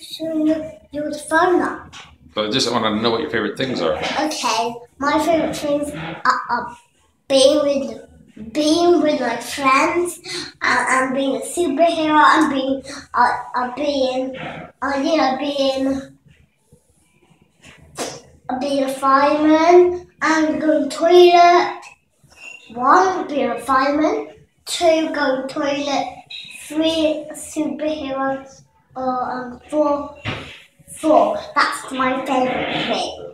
So you, was phone up. But I just want to know what your favorite things are. Okay, my favorite things are, are being with being with my friends and, and being a superhero and being uh, uh, being uh, you know being uh, being a fireman and going to toilet. One being a fireman, two going to toilet, three superheroes, uh, and four four. That's my favorite things.